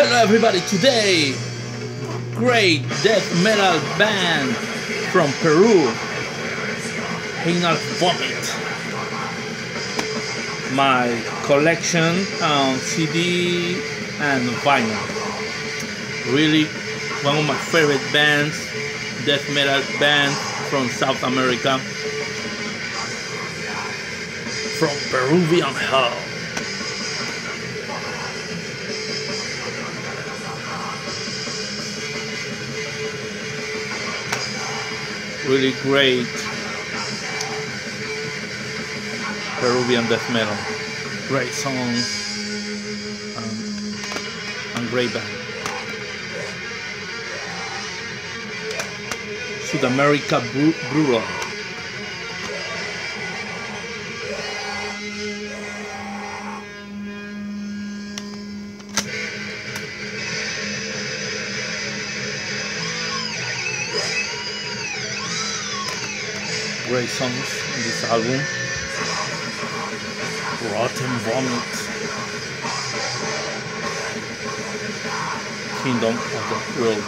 Hello everybody, today great death metal band from Peru, Anal Vomit. My collection on CD and vinyl. Really one of my favorite bands, death metal band from South America. From Peruvian Hell. Really great Peruvian death metal. Great songs and, and great band. South America Brutal. Great songs in this album. Rotten Vomit. Kingdom of the Cruelty.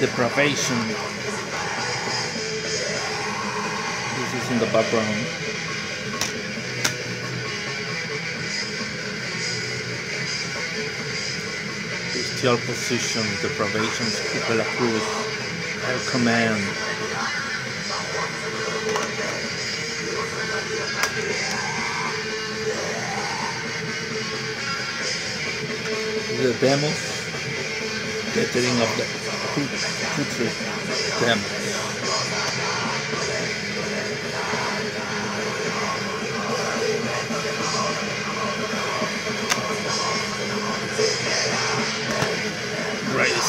Depravation. This is in the background. Bestial position, deprivations, Cúpula Cruz, Air Command. The demos, gathering of the putrid demos.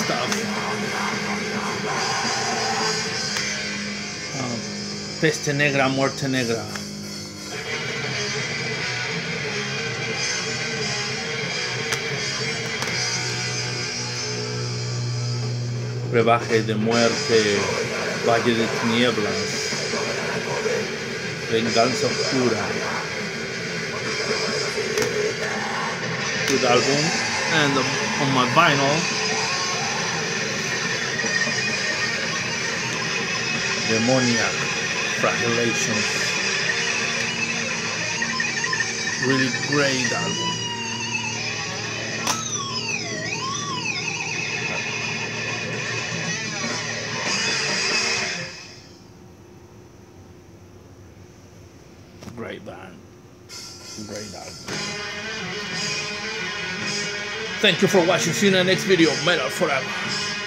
Um, Peste Negra, Muerte Negra. Brebaje de muerte, Valle de Tinieblas, Venganza Oscura. Good album. And on my vinyl, demoniac flagellations. Really great album. Great band. Great album. Thank you for watching. See you in the next video. Metal forever